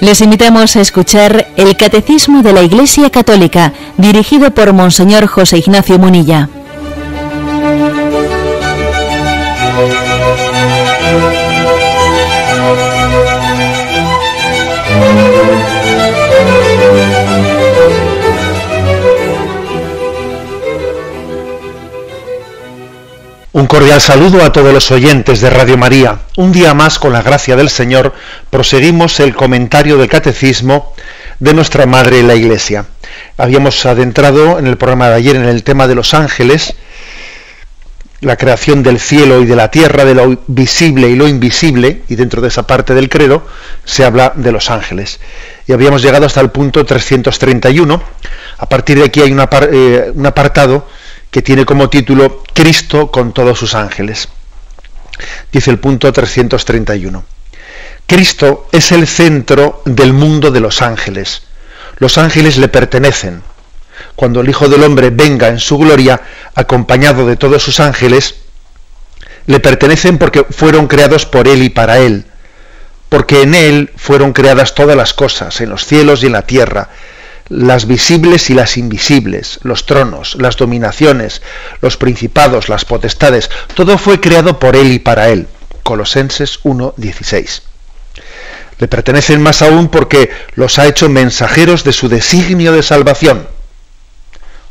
Les invitamos a escuchar el Catecismo de la Iglesia Católica, dirigido por Monseñor José Ignacio Munilla. Un cordial saludo a todos los oyentes de Radio María. Un día más, con la gracia del Señor, proseguimos el comentario del Catecismo de nuestra Madre la Iglesia. Habíamos adentrado en el programa de ayer en el tema de los ángeles, la creación del cielo y de la tierra, de lo visible y lo invisible, y dentro de esa parte del credo se habla de los ángeles. Y habíamos llegado hasta el punto 331. A partir de aquí hay eh, un apartado que tiene como título Cristo con todos sus ángeles. Dice el punto 331. Cristo es el centro del mundo de los ángeles. Los ángeles le pertenecen. Cuando el Hijo del Hombre venga en su gloria, acompañado de todos sus ángeles, le pertenecen porque fueron creados por Él y para Él, porque en Él fueron creadas todas las cosas, en los cielos y en la tierra, las visibles y las invisibles, los tronos, las dominaciones, los principados, las potestades, todo fue creado por Él y para Él. Colosenses 1.16. Le pertenecen más aún porque los ha hecho mensajeros de su designio de salvación.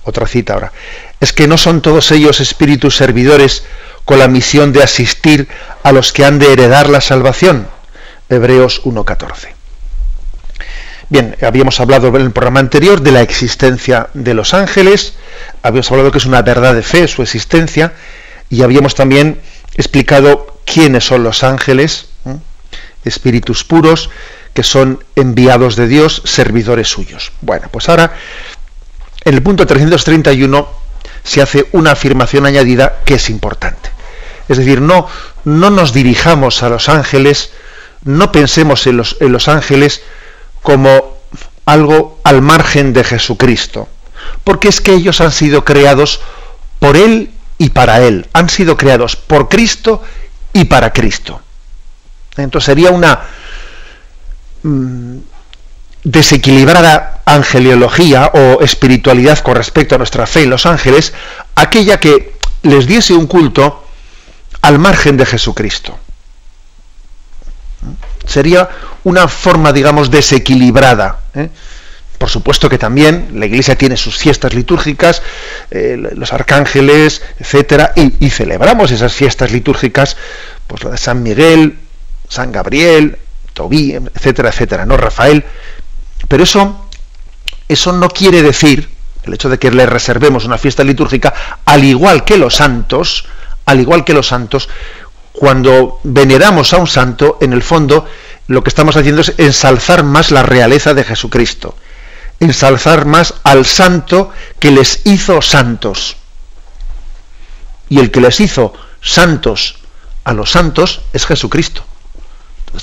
Otra cita ahora. Es que no son todos ellos espíritus servidores con la misión de asistir a los que han de heredar la salvación. Hebreos 1.14. Bien, habíamos hablado en el programa anterior de la existencia de los ángeles, habíamos hablado que es una verdad de fe su existencia, y habíamos también explicado quiénes son los ángeles, espíritus puros, que son enviados de Dios, servidores suyos. Bueno, pues ahora, en el punto 331 se hace una afirmación añadida que es importante. Es decir, no, no nos dirijamos a los ángeles, no pensemos en los ángeles, como algo al margen de Jesucristo, porque es que ellos han sido creados por Él y para Él, han sido creados por Cristo y para Cristo. Entonces sería una mm, desequilibrada angeliología o espiritualidad con respecto a nuestra fe en los ángeles, aquella que les diese un culto al margen de Jesucristo. Sería una forma, digamos, desequilibrada. ¿eh? Por supuesto que también la Iglesia tiene sus fiestas litúrgicas, eh, los arcángeles, etcétera, y, celebramos esas fiestas litúrgicas, pues la de San Miguel, San Gabriel, Tobí, etcétera, etcétera, no Rafael. Pero eso, eso no quiere decir el hecho de que le reservemos una fiesta litúrgica, al igual que los santos, al igual que los santos, cuando veneramos a un santo, en el fondo lo que estamos haciendo es ensalzar más la realeza de Jesucristo, ensalzar más al santo que les hizo santos. Y el que les hizo santos a los santos es Jesucristo.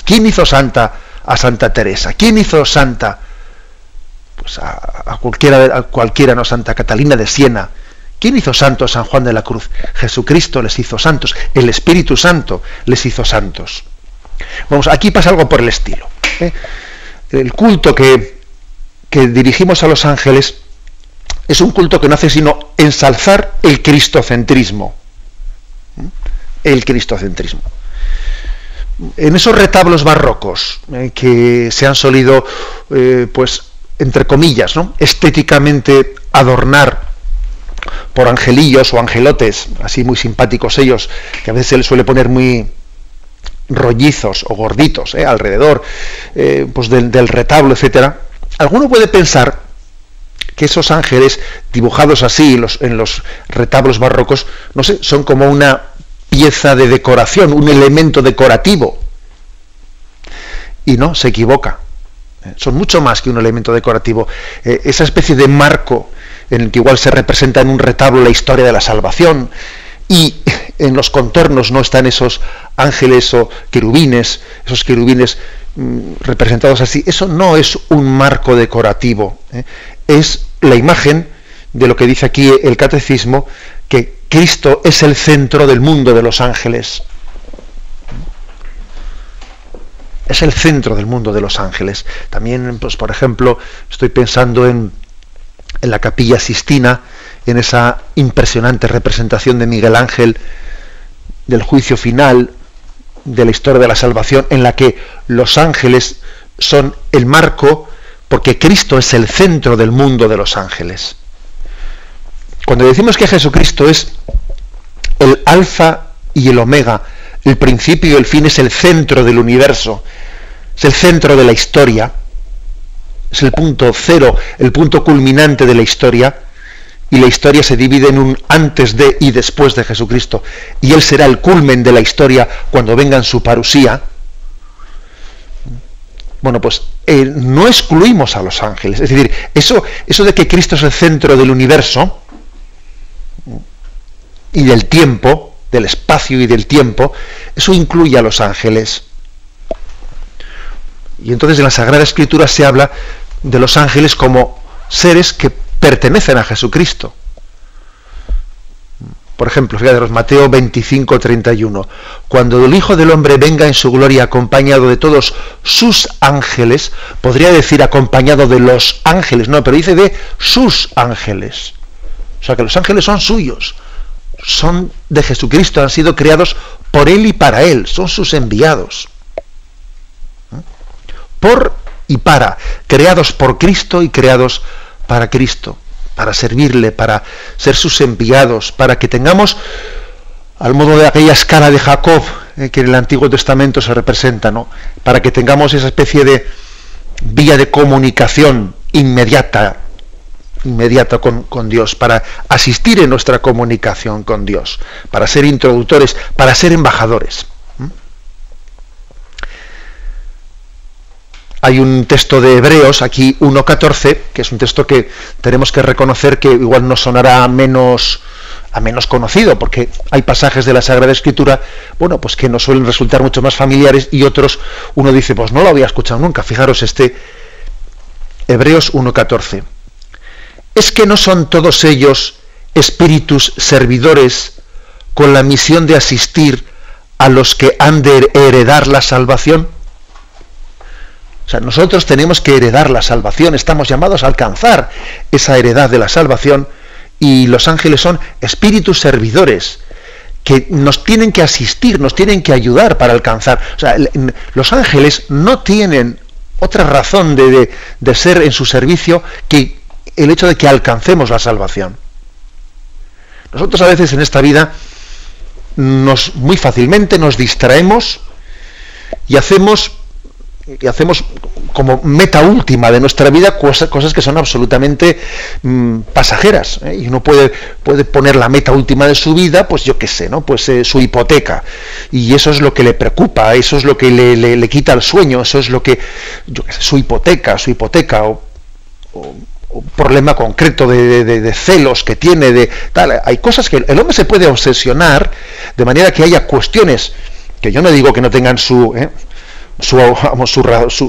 ¿Quién hizo santa a Santa Teresa? ¿Quién hizo santa pues a, cualquiera, a cualquiera, no Santa Catalina de Siena? ¿Quién hizo santo a San Juan de la Cruz? Jesucristo les hizo santos, el Espíritu Santo les hizo santos. Vamos, aquí pasa algo por el estilo. ¿eh? El culto que, que dirigimos a los ángeles es un culto que no hace sino ensalzar el cristocentrismo. ¿eh? El cristocentrismo. En esos retablos barrocos ¿eh? que se han solido, pues, entre comillas, ¿no? estéticamente adornar por angelillos o angelotes, así muy simpáticos ellos, que a veces se les suele poner muy, rollizos o gorditos ¿eh? alrededor eh, pues del, retablo, etcétera, alguno puede pensar que esos ángeles dibujados así en los retablos barrocos, no sé, son como una pieza de decoración, un elemento decorativo. Y no, se equivoca. ¿eh? Son mucho más que un elemento decorativo. esa especie de marco en el que igual se representa en un retablo la historia de la salvación y, en los contornos no están esos ángeles o querubines, esos querubines mm, representados así. Eso no es un marco decorativo, ¿eh? es la imagen de lo que dice aquí el catecismo, que Cristo es el centro del mundo de los ángeles. Es el centro del mundo de los ángeles. También, pues, por ejemplo, estoy pensando en, en la capilla Sistina, en esa impresionante representación de Miguel Ángel del juicio final, de la historia de la salvación, en la que los ángeles son el marco, porque Cristo es el centro del mundo de los ángeles. Cuando decimos que Jesucristo es el alfa y el omega, el principio y el fin, es el centro del universo, es el centro de la historia, es el punto cero, el punto culminante de la historia, y la historia se divide en un antes de y después de Jesucristo, y Él será el culmen de la historia cuando venga en su parusía, bueno, pues eh, no excluimos a los ángeles. Es decir, eso, eso de que Cristo es el centro del universo y del tiempo, del espacio y del tiempo, eso incluye a los ángeles. Y entonces en la Sagrada Escritura se habla de los ángeles como seres que pertenecen a Jesucristo. Por ejemplo, fíjate, Mateo 25, 31. Cuando el Hijo del Hombre venga en su gloria acompañado de todos sus ángeles, podría decir acompañado de los ángeles, no, pero dice de sus ángeles. O sea que los ángeles son suyos, son de Jesucristo, han sido creados por Él y para Él, son sus enviados. ¿Eh? Por y para, creados por Cristo y creados para Cristo, para servirle, para ser sus enviados, para que tengamos, al modo de aquella escala de Jacob eh, que en el Antiguo Testamento se representa, ¿no? para que tengamos esa especie de vía de comunicación inmediata, inmediata con, con, Dios, para asistir en nuestra comunicación con Dios, para ser introductores, para ser embajadores. Hay un texto de Hebreos, aquí 1.14, que es un texto que tenemos que reconocer que igual nos sonará menos a menos conocido, porque hay pasajes de la Sagrada Escritura, bueno, pues que nos suelen resultar mucho más familiares y otros uno dice, pues no lo había escuchado nunca. Fijaros este Hebreos 1.14. Es que no son todos ellos espíritus servidores con la misión de asistir a los que han de heredar la salvación. O sea, nosotros tenemos que heredar la salvación, estamos llamados a alcanzar esa heredad de la salvación y los ángeles son espíritus servidores que nos tienen que asistir, nos tienen que ayudar para alcanzar. O sea, los ángeles no tienen otra razón de, de ser en su servicio que el hecho de que alcancemos la salvación. Nosotros a veces en esta vida nos muy fácilmente nos distraemos y hacemos y hacemos como meta última de nuestra vida cosas, cosas que son absolutamente mm, pasajeras ¿eh? y uno puede, puede poner la meta última de su vida pues yo qué sé no pues eh, su hipoteca y eso es lo que le preocupa eso es lo que le, le, quita el sueño eso es lo que yo qué sé, su hipoteca su hipoteca o, un problema concreto de, de, de, celos que tiene de tal hay cosas que el hombre se puede obsesionar de manera que haya cuestiones que yo no digo que no tengan su ¿eh? Su,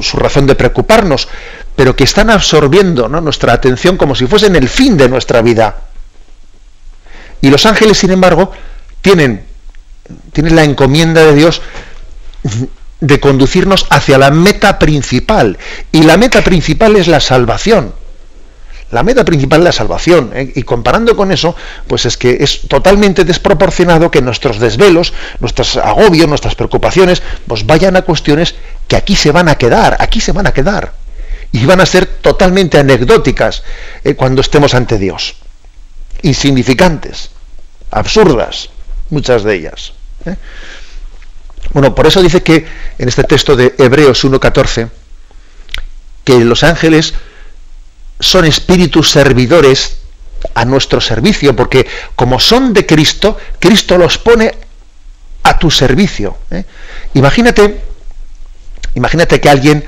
su, razón de preocuparnos, pero que están absorbiendo nuestra atención como si fuesen el fin de nuestra vida. Y los ángeles, sin embargo, tienen, tienen la encomienda de Dios de conducirnos hacia la meta principal. Y la meta principal es la salvación. La meta principal es la salvación. ¿eh? Y comparando con eso, pues es que es totalmente desproporcionado que nuestros desvelos, nuestros agobios, nuestras preocupaciones, pues vayan a cuestiones que aquí se van a quedar, aquí se van a quedar. Y van a ser totalmente anecdóticas ¿eh? cuando estemos ante Dios. Insignificantes, absurdas, muchas de ellas. ¿eh? Bueno, por eso dice que en este texto de Hebreos 1.14, que los ángeles son espíritus servidores a nuestro servicio, porque como son de Cristo, Cristo los pone a tu servicio. ¿eh? Imagínate, imagínate que alguien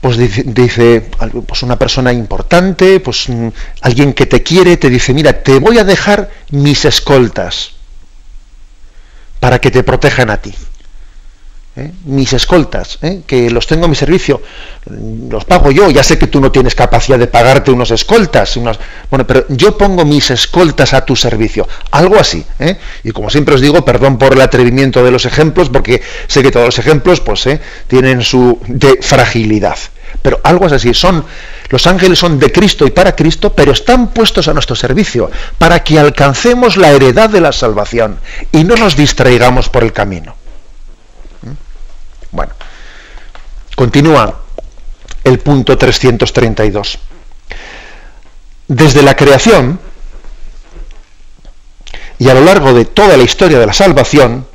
pues dice, pues una persona importante, pues mm, alguien que te quiere, te dice, mira, te voy a dejar mis escoltas. para que te protejan a ti. ¿Eh? mis escoltas, ¿eh? que los tengo a mi servicio, los pago yo, ya sé que tú no tienes capacidad de pagarte unos escoltas, unos, bueno, pero yo pongo mis escoltas a tu servicio, algo así. ¿eh? Y como siempre os digo, perdón por el atrevimiento de los ejemplos, porque sé que todos los ejemplos pues, tienen su de fragilidad. Pero algo así, son, los ángeles son de Cristo y para Cristo, pero están puestos a nuestro servicio, para que alcancemos la heredad de la salvación y no nos distraigamos por el camino. Bueno, continúa el punto 332. Desde la creación y a lo largo de toda la historia de la salvación,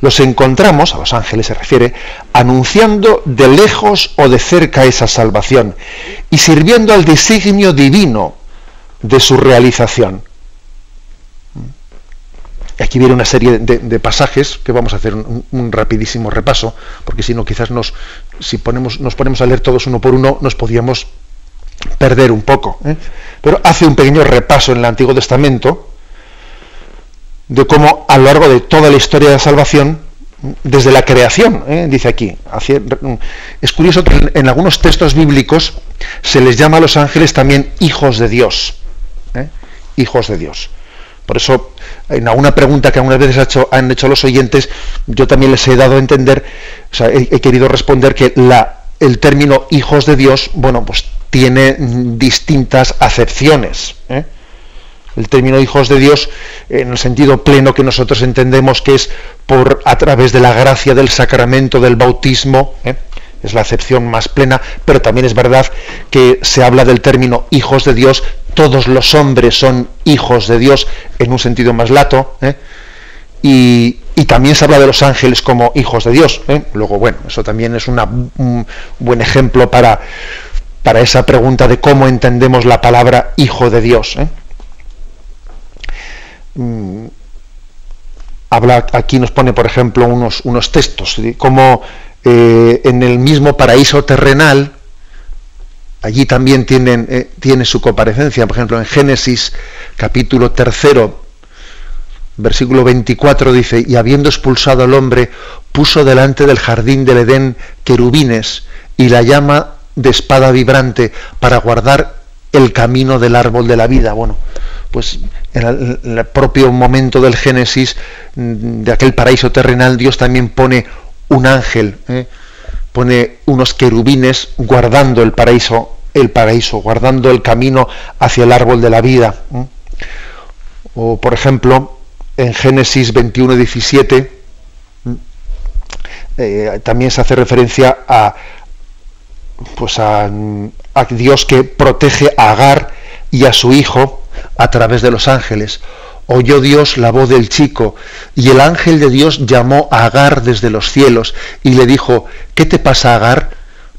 los encontramos, a los ángeles se refiere, anunciando de lejos o de cerca esa salvación y sirviendo al designio divino de su realización. Aquí viene una serie de, pasajes que vamos a hacer un, rapidísimo repaso, porque si no, quizás nos, si ponemos, nos ponemos a leer todos uno por uno, nos podíamos perder un poco. ¿eh? Pero hace un pequeño repaso en el Antiguo Testamento de cómo a lo largo de toda la historia de la salvación, desde la creación, ¿eh? dice aquí, es curioso que en, algunos textos bíblicos se les llama a los ángeles también hijos de Dios. ¿eh? Hijos de Dios. Por eso, en alguna pregunta que algunas veces han hecho los oyentes, yo también les he dado a entender, o sea, he, querido responder que el término hijos de Dios, bueno, pues tiene distintas acepciones. ¿eh? El término hijos de Dios, en el sentido pleno que nosotros entendemos que es por a través de la gracia del sacramento del bautismo, ¿eh? Es la acepción más plena, pero también es verdad que se habla del término hijos de Dios, todos los hombres son hijos de Dios en un sentido más lato, ¿eh? y, también se habla de los ángeles como hijos de Dios. ¿eh? Luego, bueno, eso también es un buen ejemplo para, para esa pregunta de cómo entendemos la palabra hijo de Dios. ¿eh? Mm, habla, aquí nos pone, por ejemplo, unos, unos textos, cómo eh, en el mismo paraíso terrenal, allí también tienen, eh, tiene su comparecencia, por ejemplo, en Génesis capítulo tercero, versículo 24 dice, y habiendo expulsado al hombre, puso delante del jardín del Edén querubines y la llama de espada vibrante para guardar el camino del árbol de la vida. Bueno, pues en el, propio momento del Génesis, mm, de aquel paraíso terrenal, Dios también pone un ángel, ¿eh? pone unos querubines guardando el paraíso, el paraíso, guardando el camino hacia el árbol de la vida. ¿eh? O por ejemplo, en Génesis 21, 17, ¿eh? también se hace referencia a, pues a, a Dios que protege a Agar y a su hijo a través de los ángeles oyó Dios la voz del chico, y el ángel de Dios llamó a Agar desde los cielos y le dijo, ¿qué te pasa, Agar?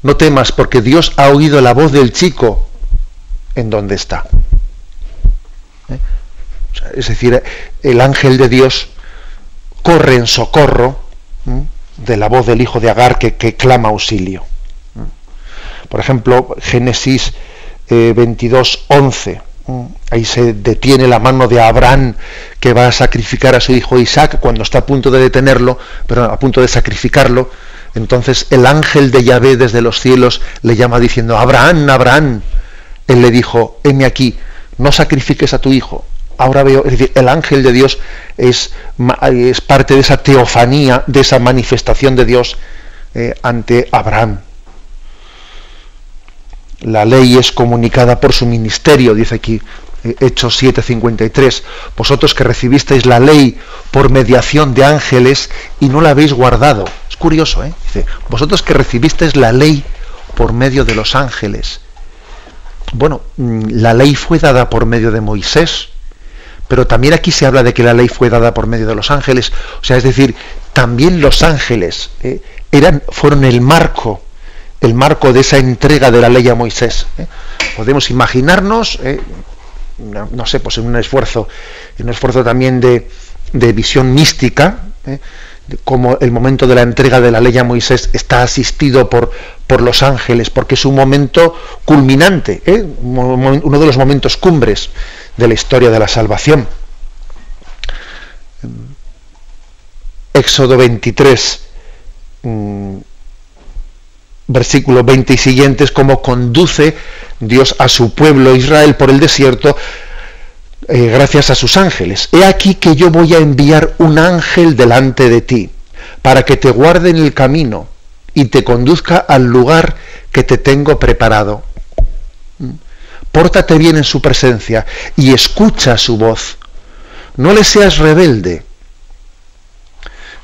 No temas, porque Dios ha oído la voz del chico en donde está. ¿Eh? es decir, el ángel de Dios corre en socorro de la voz del hijo de Agar que, clama auxilio. Por ejemplo, Génesis 22, eh, 11 Ahí se detiene la mano de Abraham que va a sacrificar a su hijo Isaac cuando está a punto de detenerlo, pero a punto de sacrificarlo. Entonces el ángel de Yahvé desde los cielos le llama diciendo, Abraham, Abraham. Él le dijo, heme aquí, no sacrifiques a tu hijo. Ahora veo, es decir, el ángel de Dios es, parte de esa teofanía, de esa manifestación de Dios eh, ante Abraham. La ley es comunicada por su ministerio, dice aquí eh, Hechos 7:53. Vosotros que recibisteis la ley por mediación de ángeles y no la habéis guardado. Es curioso, ¿eh? Dice, vosotros que recibisteis la ley por medio de los ángeles. Bueno, mm, la ley fue dada por medio de Moisés, pero también aquí se habla de que la ley fue dada por medio de los ángeles. O sea, es decir, también los ángeles eh, eran, fueron el marco el marco de esa entrega de la ley a Moisés. ¿eh? Podemos imaginarnos, ¿eh? no, sé, pues en un esfuerzo, un esfuerzo también de, visión mística, ¿eh? de cómo el momento de la entrega de la ley a Moisés está asistido por, los ángeles, porque es un momento culminante, uno de los momentos cumbres de la historia de la salvación. Éxodo 23, mm, versículo 20 y siguientes, cómo conduce Dios a su pueblo Israel por el desierto eh, gracias a sus ángeles. He aquí que yo voy a enviar un ángel delante de ti, para que te guarde en el camino y te conduzca al lugar que te tengo preparado. ¿Mm? Pórtate bien en su presencia y escucha su voz. No le seas rebelde,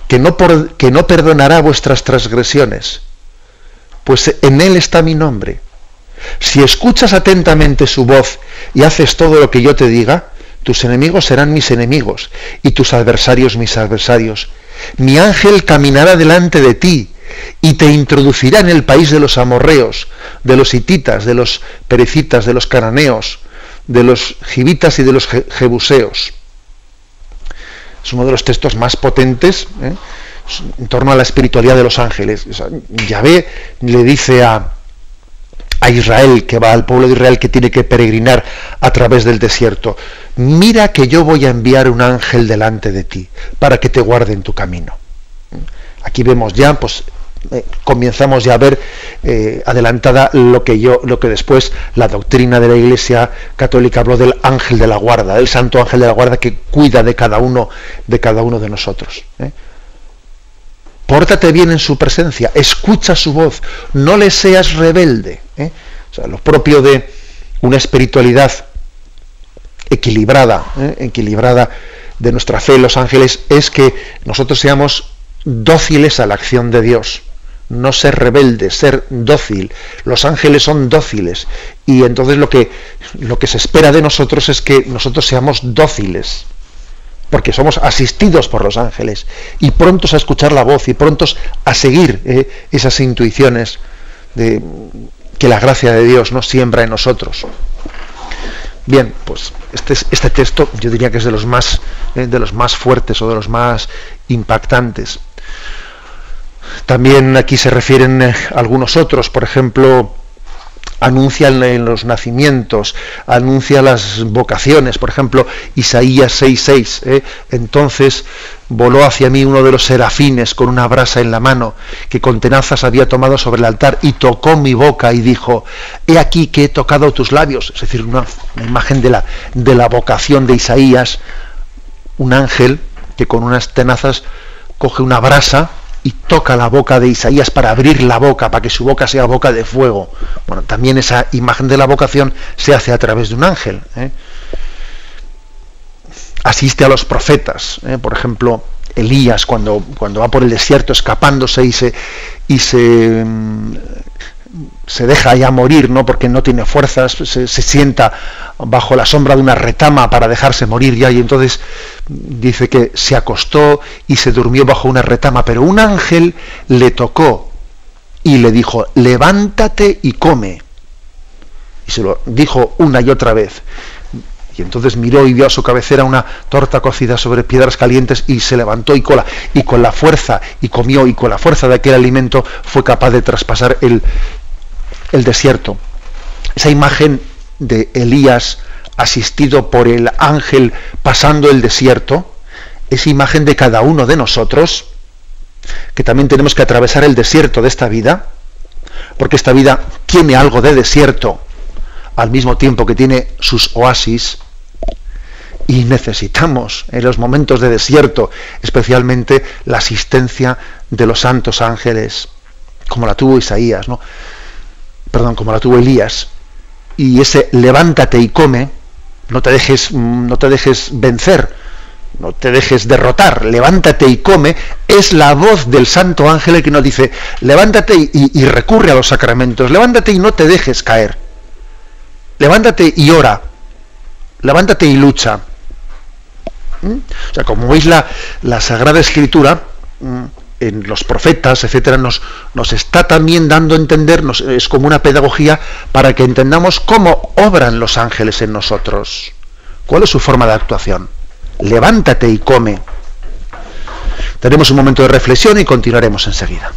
que no, que no perdonará vuestras transgresiones, pues en él está mi nombre. Si escuchas atentamente su voz y haces todo lo que yo te diga, tus enemigos serán mis enemigos y tus adversarios mis adversarios. Mi ángel caminará delante de ti y te introducirá en el país de los amorreos, de los hititas, de los perecitas, de los cananeos, de los gibitas y de los jebuseos. Es uno de los textos más potentes ¿eh? En torno a la espiritualidad de los ángeles. Yahvé le dice a, a Israel, que va al pueblo de Israel que tiene que peregrinar a través del desierto, mira que yo voy a enviar un ángel delante de ti para que te guarde en tu camino. Aquí vemos ya, pues eh, comenzamos ya a ver eh, adelantada lo que yo, lo que después la doctrina de la Iglesia Católica habló del ángel de la guarda, del santo ángel de la guarda que cuida de cada uno, de cada uno de nosotros. ¿eh? Pórtate bien en su presencia, escucha su voz, no le seas rebelde. O sea, lo propio de una espiritualidad equilibrada, equilibrada de nuestra fe en los ángeles es que nosotros seamos dóciles a la acción de Dios no ser rebelde, ser dócil. Los ángeles son dóciles y entonces lo que, lo que se espera de nosotros es que nosotros seamos dóciles, porque somos asistidos por los ángeles y prontos a escuchar la voz y prontos a seguir eh, esas intuiciones de que la gracia de Dios nos siembra en nosotros. Bien, pues este, este texto yo diría que es de los más, eh, de los más fuertes o de los más impactantes. También aquí se refieren eh, algunos otros, por ejemplo, anuncian en los nacimientos, anuncia las vocaciones, por ejemplo, Isaías 6:6, ¿eh? entonces voló hacia mí uno de los serafines con una brasa en la mano, que con tenazas había tomado sobre el altar y tocó mi boca y dijo, he aquí que he tocado tus labios, es decir, una, una imagen de la, de la vocación de Isaías, un ángel que con unas tenazas coge una brasa, y toca la boca de Isaías para abrir la boca, para que su boca sea boca de fuego. Bueno, también esa imagen de la vocación se hace a través de un ángel. ¿eh? Asiste a los profetas, ¿eh? por ejemplo, Elías cuando, cuando va por el desierto escapándose y se, y se, mm, se deja ya morir, ¿no? porque no tiene fuerzas, se, sienta bajo la sombra de una retama para dejarse morir ya, y entonces dice que se acostó y se durmió bajo una retama, pero un ángel le tocó y le dijo, levántate y come. Y se lo dijo una y otra vez. Y entonces miró y vio a su cabecera una torta cocida sobre piedras calientes y se levantó y cola. Y con la fuerza, y comió, y con la fuerza de aquel alimento fue capaz de traspasar el, el desierto. Esa imagen de Elías asistido por el ángel pasando el desierto, es imagen de cada uno de nosotros, que también tenemos que atravesar el desierto de esta vida, porque esta vida tiene algo de desierto, al mismo tiempo que tiene sus oasis, y necesitamos en los momentos de desierto especialmente la asistencia de los santos ángeles, como la tuvo Isaías, ¿no? perdón, como la tuvo Elías, y ese levántate y come, no te dejes, no te dejes vencer, no te dejes derrotar, levántate y come, es la voz del santo ángel que nos dice, levántate y, recurre a los sacramentos, levántate y no te dejes caer, levántate y ora, levántate y lucha. ¿Mm? O sea, como veis la, la Sagrada Escritura, ¿Mm? en los profetas, etcétera, nos, nos está también dando a entender, es como una pedagogía para que entendamos cómo obran los ángeles en nosotros. ¿Cuál es su forma de actuación? Levántate y come. Tenemos un momento de reflexión y continuaremos enseguida.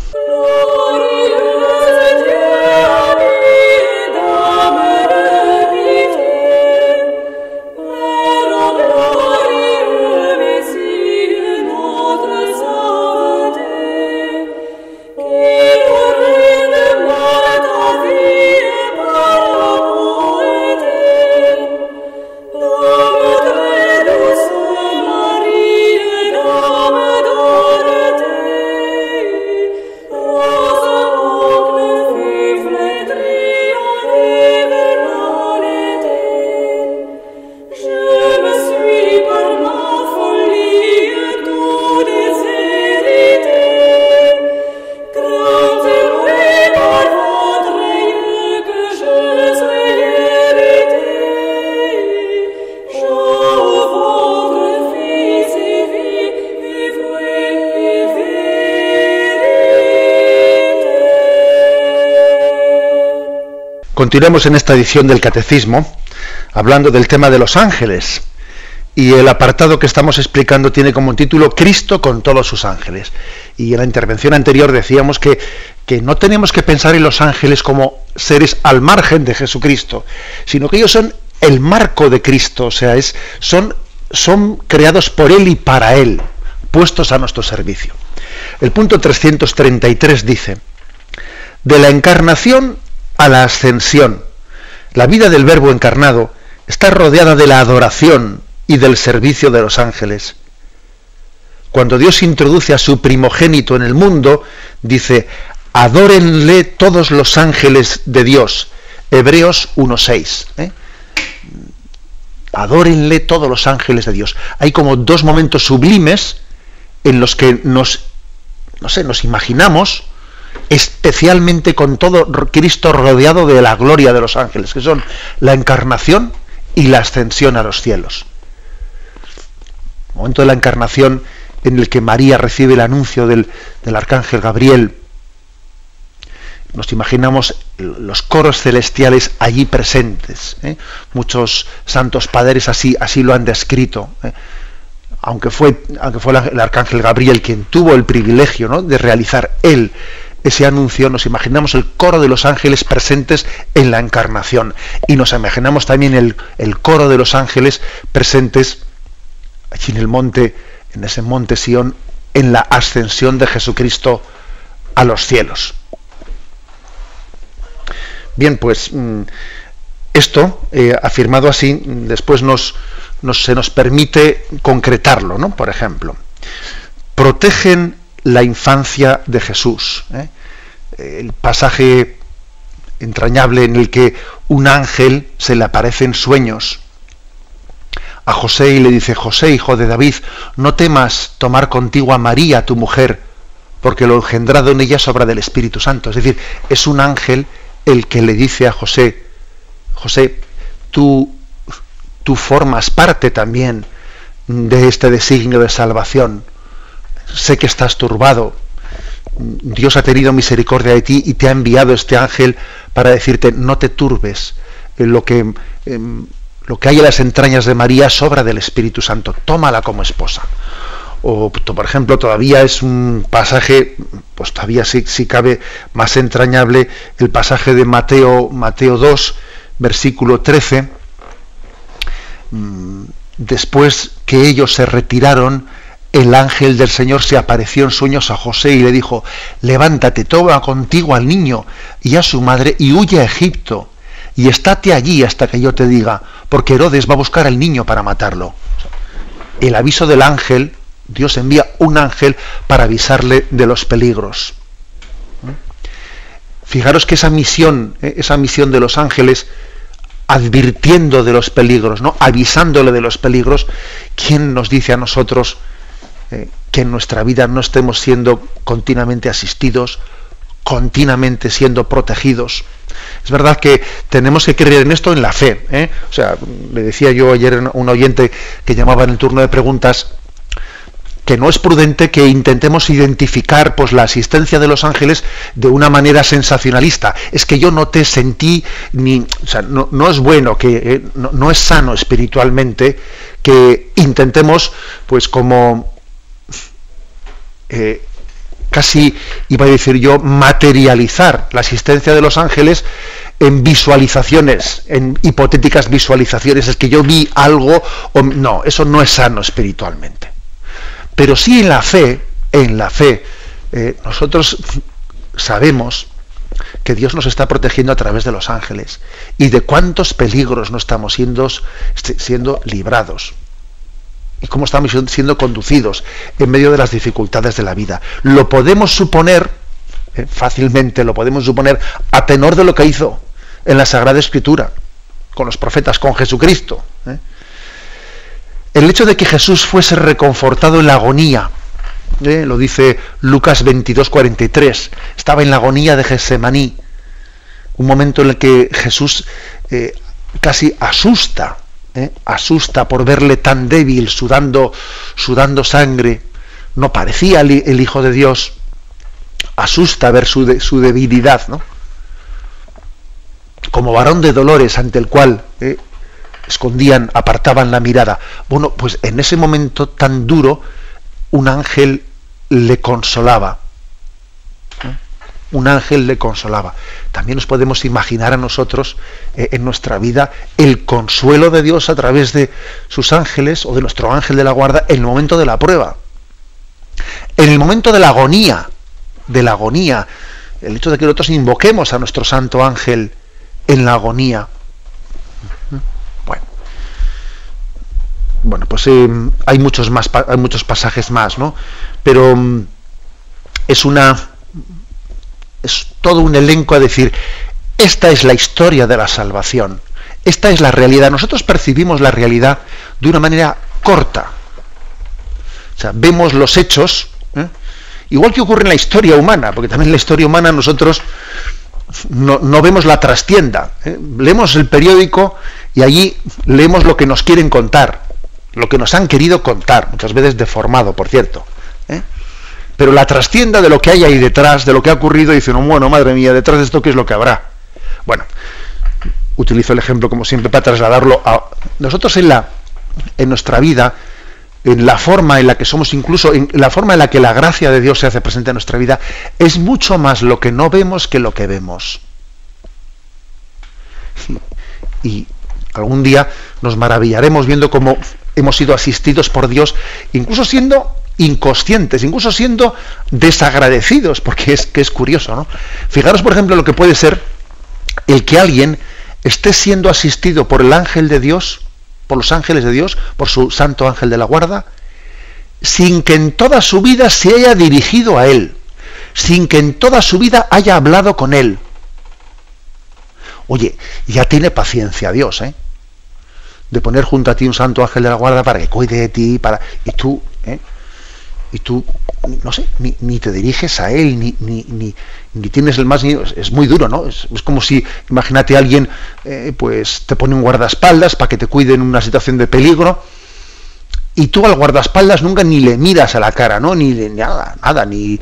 Continuamos en esta edición del Catecismo hablando del tema de los ángeles. Y el apartado que estamos explicando tiene como título Cristo con todos sus ángeles. Y en la intervención anterior decíamos que, que no tenemos que pensar en los ángeles como seres al margen de Jesucristo, sino que ellos son el marco de Cristo, o sea, es, son, son creados por Él y para Él, puestos a nuestro servicio. El punto 333 dice, de la encarnación a la ascensión, la vida del Verbo encarnado está rodeada de la adoración y del servicio de los ángeles. Cuando Dios introduce a su primogénito en el mundo, dice, adórenle todos los ángeles de Dios. Hebreos 1.6. ¿eh? Adórenle todos los ángeles de Dios. Hay como dos momentos sublimes en los que nos, no sé, nos imaginamos especialmente con todo Cristo rodeado de la gloria de los ángeles, que son la encarnación y la ascensión a los cielos. El momento de la encarnación en el que María recibe el anuncio del, arcángel Gabriel. Nos imaginamos los coros celestiales allí presentes. ¿eh? Muchos santos padres así, así lo han descrito. ¿eh? Aunque fue, aunque fue el arcángel Gabriel quien tuvo el privilegio de realizar él ese anuncio, nos imaginamos el coro de los ángeles presentes en la encarnación y nos imaginamos también el, el coro de los ángeles presentes allí en el monte, en ese monte Sión, en la ascensión de Jesucristo a los cielos. Bien, pues mm, esto, eh, afirmado así, después nos, se nos permite concretarlo, ¿no? Por ejemplo, protegen la infancia de Jesús. ¿eh? El pasaje entrañable en el que un ángel se le aparece en sueños a José y le dice, José, hijo de David, no temas tomar contigo a María, tu mujer, porque lo engendrado en ella es obra del Espíritu Santo. Es decir, es un ángel el que le dice a José, José, tú, tú formas parte también de este designio de salvación sé que estás turbado. Dios ha tenido misericordia de ti y te ha enviado este ángel para decirte, no te turbes. Lo que, em, lo que hay en las entrañas de María sobra del Espíritu Santo. Tómala como esposa. O, por ejemplo, todavía es un pasaje, pues todavía sí, sí cabe más entrañable, el pasaje de Mateo, Mateo 2, versículo 13. Mm, después que ellos se retiraron, el ángel del Señor se apareció en sueños a José y le dijo, levántate, toma contigo al niño y a su madre y huye a Egipto y estate allí hasta que yo te diga, porque Herodes va a buscar al niño para matarlo. El aviso del ángel, Dios envía un ángel para avisarle de los peligros. Fijaros que esa misión, eh, esa misión de los ángeles, advirtiendo de los peligros, ¿no? avisándole de los peligros, ¿quién nos dice a nosotros eh, que en nuestra vida no estemos siendo continuamente asistidos, continuamente siendo protegidos. Es verdad que tenemos que creer en esto en la fe. ¿eh? O sea, le decía yo ayer a un oyente que llamaba en el turno de preguntas que no es prudente que intentemos identificar pues la asistencia de los ángeles de una manera sensacionalista. Es que yo no te sentí ni, o sea, no, es bueno que eh, no, es sano espiritualmente que intentemos pues como eh, casi, iba a decir yo, materializar la existencia de los ángeles en visualizaciones, en hipotéticas visualizaciones, es que yo vi algo, o, no, eso no es sano espiritualmente. Pero sí en la fe, en la fe, eh, nosotros sabemos que Dios nos está protegiendo a través de los ángeles y de cuántos peligros no estamos siendo, siendo librados y cómo estamos siendo conducidos en medio de las dificultades de la vida. Lo podemos suponer, eh, fácilmente lo podemos suponer, a tenor de lo que hizo en la Sagrada Escritura, con los profetas, con Jesucristo. ¿eh? El hecho de que Jesús fuese reconfortado en la agonía, ¿eh? lo dice Lucas 22, 43, estaba en la agonía de Getsemaní, un momento en el que Jesús casi asusta ¿eh? asusta por verle tan débil, sudando, sudando sangre, no parecía el, Hijo de Dios, asusta ver su, debilidad, ¿no? como varón de dolores ante el cual eh, escondían, apartaban la mirada. Bueno, pues en ese momento tan duro, un ángel le consolaba. Un ángel le consolaba. También nos podemos imaginar a nosotros eh, en nuestra vida el consuelo de Dios a través de sus ángeles o de nuestro ángel de la guarda en el momento de la prueba. En el momento de la agonía, de la agonía, el hecho de que nosotros invoquemos a nuestro santo ángel en la agonía. Bueno, bueno pues eh, hay muchos más, hay muchos pasajes más, ¿no? Pero mm, es una es todo un elenco a decir, esta es la historia de la salvación, esta es la realidad. Nosotros percibimos la realidad de una manera corta. O sea, vemos los hechos, ¿eh? igual que ocurre en la historia humana, porque también en la historia humana nosotros no, vemos la trastienda. ¿eh? Leemos el periódico y allí leemos lo que nos quieren contar, lo que nos han querido contar, muchas veces deformado, por cierto. Pero la trastienda de lo que hay ahí detrás, de lo que ha ocurrido, dice, no, bueno, madre mía, detrás de esto, ¿qué es lo que habrá? Bueno, utilizo el ejemplo como siempre para trasladarlo a nosotros en la en nuestra vida, en la forma en la que somos, incluso en la forma en la que la gracia de Dios se hace presente en nuestra vida, es mucho más lo que no vemos que lo que vemos. Y algún día nos maravillaremos viendo cómo hemos sido asistidos por Dios, incluso siendo inconscientes, incluso siendo desagradecidos, porque es que es curioso, ¿no? Fijaros, por ejemplo, lo que puede ser el que alguien esté siendo asistido por el ángel de Dios, por los ángeles de Dios, por su santo ángel de la guarda, sin que en toda su vida se haya dirigido a él, sin que en toda su vida haya hablado con él. Oye, ya tiene paciencia Dios, ¿eh? De poner junto a ti un santo ángel de la guarda para que cuide de ti, para y tú, ¿eh? Y tú, no sé, ni, te diriges a él, ni, ni, ni, tienes el más... Es, muy duro, ¿no? Es, como si, imagínate, alguien eh, pues te pone un guardaespaldas para que te cuide en una situación de peligro, y tú al guardaespaldas nunca ni le miras a la cara, ¿no? Ni nada, nada, ni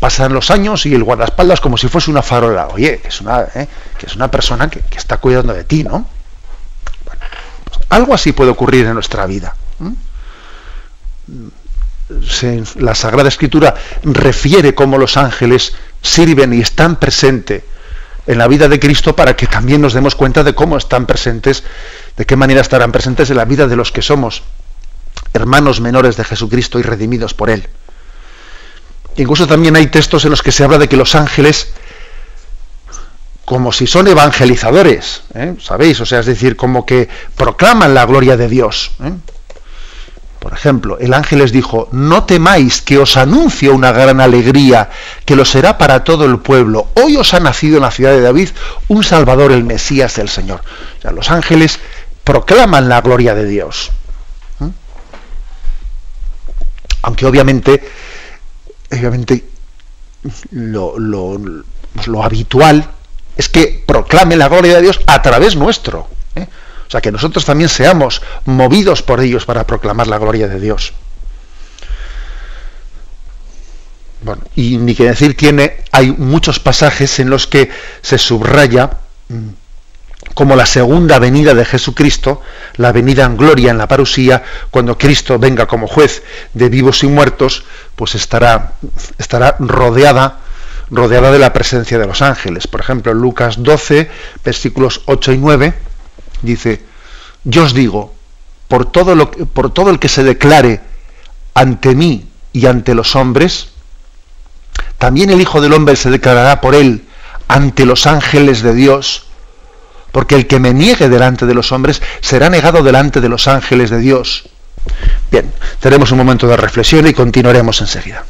pasan los años y el guardaespaldas como si fuese una farola. Oye, que es una, eh, que es una persona que, está cuidando de ti, ¿no? Bueno, pues algo así puede ocurrir en nuestra vida la Sagrada Escritura refiere cómo los ángeles sirven y están presentes en la vida de Cristo para que también nos demos cuenta de cómo están presentes, de qué manera estarán presentes en la vida de los que somos hermanos menores de Jesucristo y redimidos por Él. Incluso también hay textos en los que se habla de que los ángeles, como si son evangelizadores, ¿eh? ¿sabéis? O sea, es decir, como que proclaman la gloria de Dios. ¿eh? Por ejemplo, el ángel les dijo, no temáis que os anuncio una gran alegría, que lo será para todo el pueblo. Hoy os ha nacido en la ciudad de David un Salvador, el Mesías, el Señor. O sea, los ángeles proclaman la gloria de Dios. Aunque obviamente, obviamente lo, lo habitual es que proclame la gloria de Dios a través nuestro. O sea, que nosotros también seamos movidos por ellos para proclamar la gloria de Dios. Bueno, y ni que decir tiene, hay muchos pasajes en los que se subraya mm, como la segunda venida de Jesucristo, la venida en gloria en la parusía, cuando Cristo venga como juez de vivos y muertos, pues estará, estará rodeada, rodeada de la presencia de los ángeles. Por ejemplo, Lucas 12, versículos 8 y 9, dice, yo os digo, por todo, lo, por todo el que se declare ante mí y ante los hombres, también el Hijo del Hombre se declarará por él ante los ángeles de Dios, porque el que me niegue delante de los hombres será negado delante de los ángeles de Dios. Bien, tenemos un momento de reflexión y continuaremos enseguida.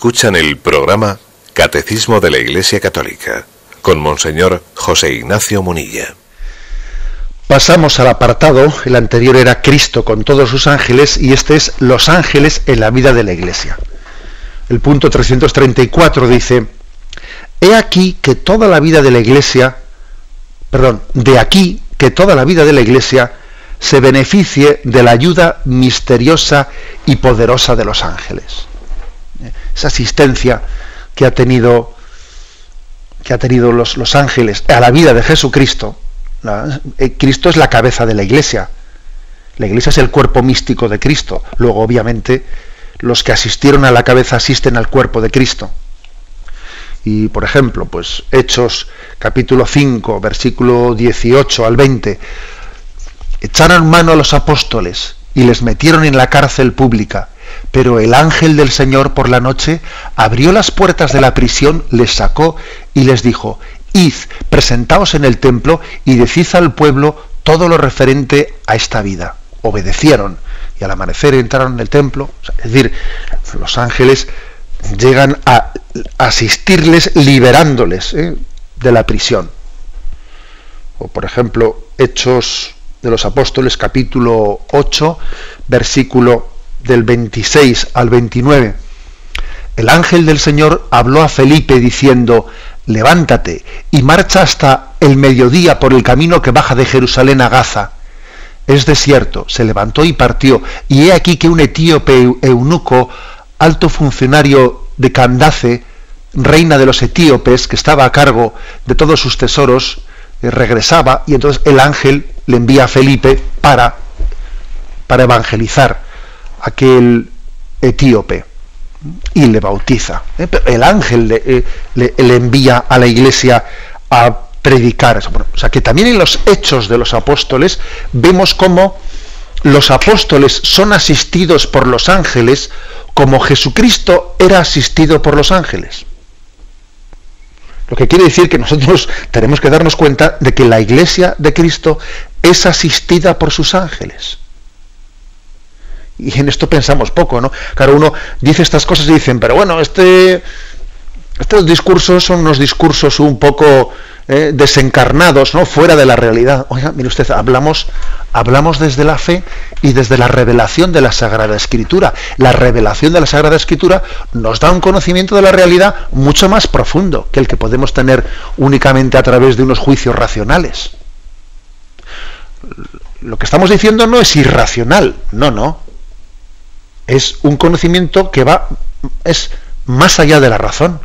Escuchan el programa Catecismo de la Iglesia Católica con Monseñor José Ignacio Munilla. Pasamos al apartado, el anterior era Cristo con todos sus ángeles y este es los ángeles en la vida de la Iglesia. El punto 334 dice, He aquí que toda la vida de la Iglesia, perdón, de aquí que toda la vida de la Iglesia se beneficie de la ayuda misteriosa y poderosa de los ángeles esa asistencia que ha tenido que ha tenido los, los ángeles a la vida de Jesucristo. Eh, Cristo es la cabeza de la iglesia. La iglesia es el cuerpo místico de Cristo. Luego, obviamente, los que asistieron a la cabeza asisten al cuerpo de Cristo. Y, por ejemplo, pues Hechos capítulo 5, versículo 18 al 20, echaron mano a los apóstoles y les metieron en la cárcel pública pero el ángel del Señor por la noche abrió las puertas de la prisión, les sacó y les dijo, Id, presentaos en el templo y decid al pueblo todo lo referente a esta vida. Obedecieron y al amanecer entraron en el templo. Es decir, los ángeles llegan a asistirles liberándoles ¿eh? de la prisión. O por ejemplo, Hechos de los Apóstoles capítulo 8, versículo del 26 al 29, el ángel del Señor habló a Felipe diciendo, levántate y marcha hasta el mediodía por el camino que baja de Jerusalén a Gaza. Es desierto, se levantó y partió, y he aquí que un etíope eunuco, alto funcionario de Candace, reina de los etíopes, que estaba a cargo de todos sus tesoros, eh, regresaba, y entonces el ángel le envía a Felipe para, para evangelizar aquel etíope y le bautiza. ¿eh? El ángel eh, le, le, envía a la iglesia a predicar. O sea que también en los hechos de los apóstoles vemos cómo los apóstoles son asistidos por los ángeles como Jesucristo era asistido por los ángeles. Lo que quiere decir que nosotros tenemos que darnos cuenta de que la iglesia de Cristo es asistida por sus ángeles. Y en esto pensamos poco, ¿no? Claro, uno dice estas cosas y dicen, pero bueno, este, estos discursos son unos discursos un poco eh, desencarnados, ¿no? Fuera de la realidad. Oiga, mire usted, hablamos, hablamos desde la fe y desde la revelación de la Sagrada Escritura. La revelación de la Sagrada Escritura nos da un conocimiento de la realidad mucho más profundo que el que podemos tener únicamente a través de unos juicios racionales. Lo que estamos diciendo no es irracional, no, no es un conocimiento que va, es más allá de la razón,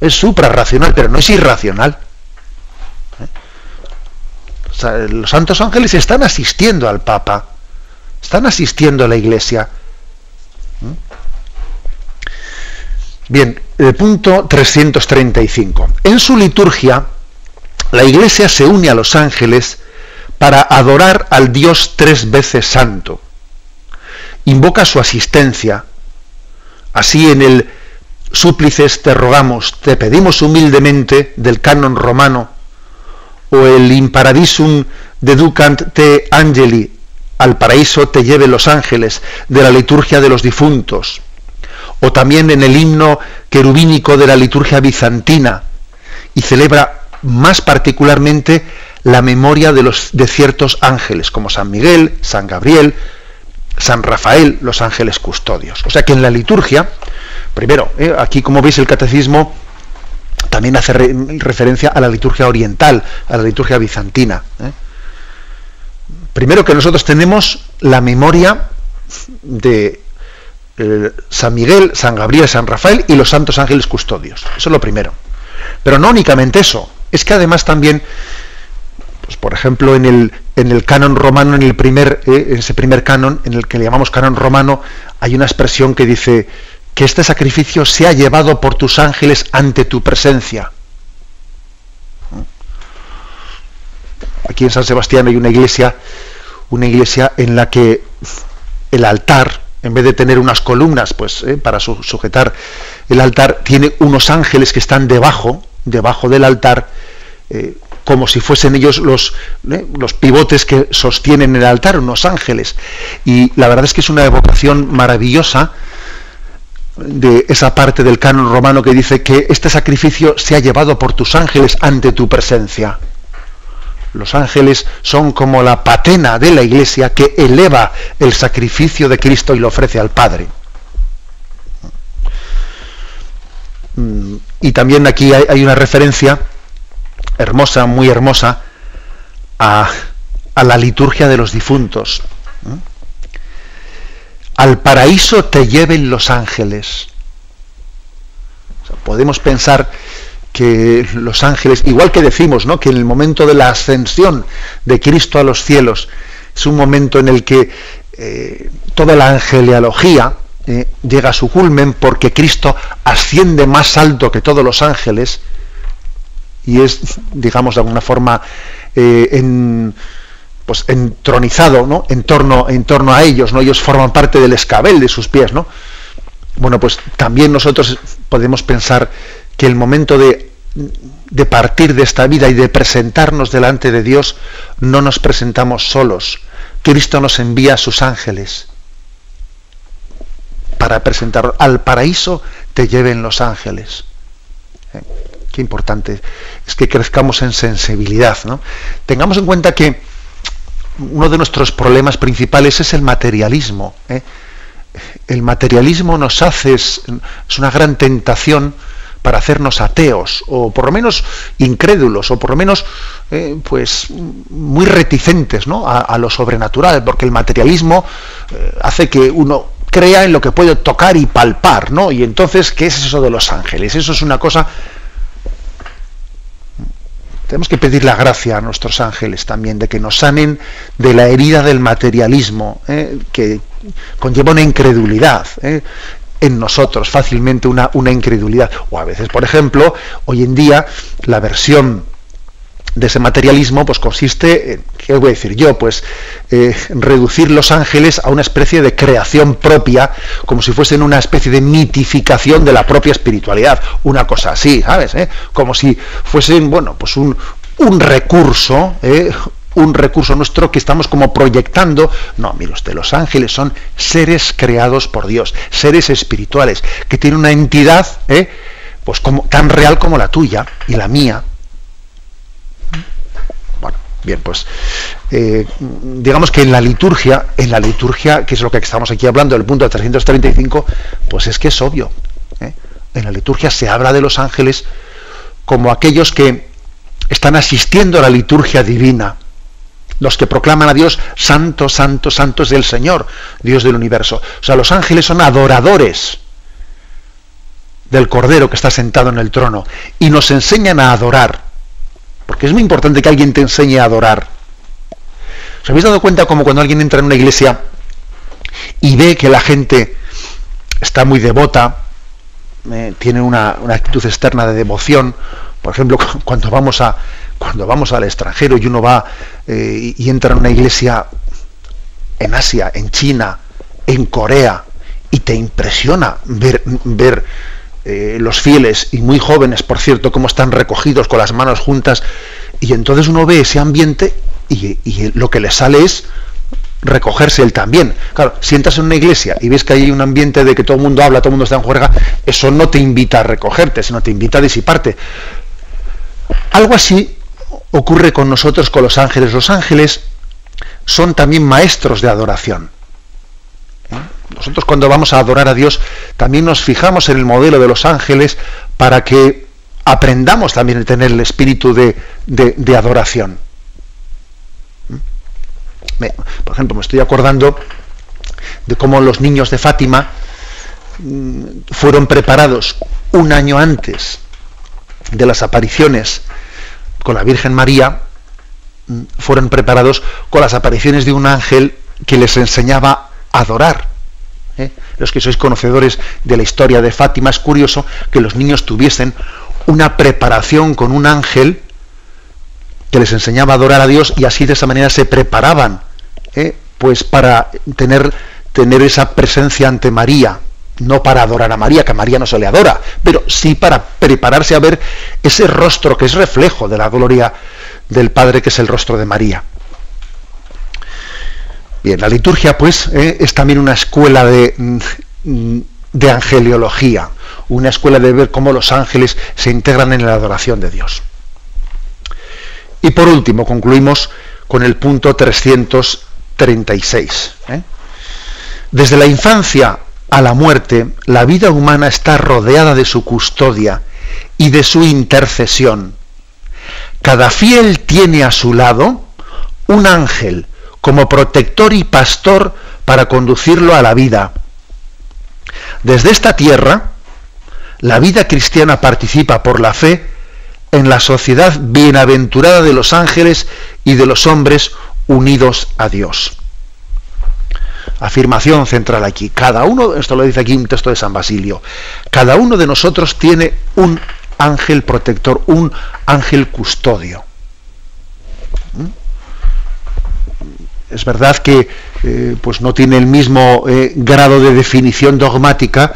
es suprarracional, pero no es irracional. ¿Eh? los santos ángeles están asistiendo al Papa, están asistiendo a la Iglesia. ¿Eh? Bien, el punto 335. En su liturgia, la Iglesia se une a los ángeles para adorar al Dios tres veces santo invoca su asistencia. Así en el súplices te rogamos, te pedimos humildemente del canon romano, o el imparadisum deducant te angeli, al paraíso te lleve los ángeles, de la liturgia de los difuntos, o también en el himno querubínico de la liturgia bizantina, y celebra más particularmente la memoria de, los, de ciertos ángeles, como San Miguel, San Gabriel, San Rafael, los ángeles custodios. O sea que en la liturgia, primero, eh, aquí como veis el catecismo también hace referencia a la liturgia oriental, a la liturgia bizantina. Eh. Primero que nosotros tenemos la memoria de eh, San Miguel, San Gabriel, San Rafael y los santos ángeles custodios. Eso es lo primero. Pero no únicamente eso, es que además también pues, por ejemplo, en el, en el canon romano, en el primer, eh, ese primer canon, en el que le llamamos canon romano, hay una expresión que dice que este sacrificio se ha llevado por tus ángeles ante tu presencia. Aquí en San Sebastián hay una iglesia, una iglesia en la que el altar, en vez de tener unas columnas, pues eh, para sujetar el altar, tiene unos ángeles que están debajo, debajo del altar, eh, como si fuesen ellos los, ¿eh? los pivotes que sostienen el altar, unos ángeles. Y la verdad es que es una evocación maravillosa de esa parte del canon romano que dice que este sacrificio se ha llevado por tus ángeles ante tu presencia. Los ángeles son como la patena de la iglesia que eleva el sacrificio de Cristo y lo ofrece al Padre. Mm, y también aquí hay una referencia hermosa, muy hermosa, a, la liturgia de los difuntos. Al paraíso te lleven los ángeles. podemos pensar que los ángeles, igual que decimos, ¿no? que en el momento de la ascensión de Cristo a los cielos es un momento en el que eh, toda la angeleología eh, llega a su culmen porque Cristo asciende más alto que todos los ángeles y es, digamos, de alguna forma eh, en, pues entronizado ¿no? en, torno, en torno a ellos, ¿no? ellos forman parte del escabel de sus pies. ¿no? Bueno, pues también nosotros podemos pensar que el momento de, de partir de esta vida y de presentarnos delante de Dios, no nos presentamos solos. Cristo nos envía a sus ángeles para presentar al paraíso te lleven los ángeles. ¿Eh? Qué importante es que crezcamos en sensibilidad. ¿no? Tengamos en cuenta que uno de nuestros problemas principales es el materialismo. ¿eh? El materialismo nos hace, es, una gran tentación para hacernos ateos, o por lo menos incrédulos, o por lo menos eh, pues muy reticentes ¿no? a, lo sobrenatural, porque el materialismo eh, hace que uno crea en lo que puede tocar y palpar, ¿no? Y entonces, ¿qué es eso de los ángeles? Eso es una cosa tenemos que pedir la gracia a nuestros ángeles también de que nos sanen de la herida del materialismo, ¿eh? que conlleva una incredulidad. ¿eh? en nosotros fácilmente una, una incredulidad. O a veces, por ejemplo, hoy en día la versión de ese materialismo pues consiste ¿qué voy a decir yo? Pues eh, reducir los ángeles a una especie de creación propia, como si fuesen una especie de mitificación de la propia espiritualidad, una cosa así, ¿sabes? Eh? Como si fuesen, bueno, pues un, un recurso, ¿eh? un recurso nuestro que estamos como proyectando. No, mire usted, los ángeles son seres creados por Dios, seres espirituales, que tienen una entidad, pues como, tan real como la tuya y la mía. Bien, pues eh, digamos que en la liturgia, en la liturgia, que es lo que estamos aquí hablando, el punto 335, pues es que es obvio. ¿eh? En la liturgia se habla de los ángeles como aquellos que están asistiendo a la liturgia divina, los que proclaman a Dios santo, santo, santos del Señor, Dios del universo. O sea, los ángeles son adoradores del Cordero que está sentado en el trono y nos enseñan a adorar. Porque es muy importante que alguien te enseñe a adorar. ¿Os habéis dado cuenta como cuando alguien entra en una iglesia y ve que la gente está muy devota, eh, tiene una, actitud externa de devoción, por ejemplo, cuando vamos a cuando vamos al extranjero y uno va eh, y entra en una iglesia en Asia, en China, en Corea, y te impresiona ver, ver eh, los fieles y muy jóvenes, por cierto, cómo están recogidos con las manos juntas, y entonces uno ve ese ambiente y, lo que le sale es recogerse él también. Claro, si entras en una iglesia y ves que hay un ambiente de que todo el mundo habla, todo el mundo está en juerga, eso no te invita a recogerte, sino te invita a disiparte. Algo así ocurre con nosotros, con los ángeles. Los ángeles son también maestros de adoración. Nosotros cuando vamos a adorar a Dios también nos fijamos en el modelo de los ángeles para que aprendamos también a tener el espíritu de, adoración. ¿Mm? por ejemplo, me estoy acordando de cómo los niños de Fátima mm, fueron preparados un año antes de las apariciones con la Virgen María, mm, fueron preparados con las apariciones de un ángel que les enseñaba a adorar. Los que sois conocedores de la historia de Fátima, es curioso que los niños tuviesen una preparación con un ángel que les enseñaba a adorar a Dios y así de esa manera se preparaban ¿eh? pues para tener, tener esa presencia ante María, no para adorar a María, que a María no se le adora, pero sí para prepararse a ver ese rostro que es reflejo de la gloria del Padre, que es el rostro de María. Bien, la liturgia pues eh, es también una escuela de, mm, de angeliología, una escuela de ver cómo los ángeles se integran en la adoración de Dios. Y por último, concluimos con el punto 336. ¿eh? Desde la infancia a la muerte, la vida humana está rodeada de su custodia y de su intercesión. Cada fiel tiene a su lado un ángel como protector y pastor para conducirlo a la vida. Desde esta tierra, la vida cristiana participa por la fe en la sociedad bienaventurada de los ángeles y de los hombres unidos a Dios. Afirmación central aquí. Cada uno, esto lo dice aquí un texto de San Basilio, cada uno de nosotros tiene un ángel protector, un ángel custodio. Es verdad que eh, pues no tiene el mismo eh, grado de definición dogmática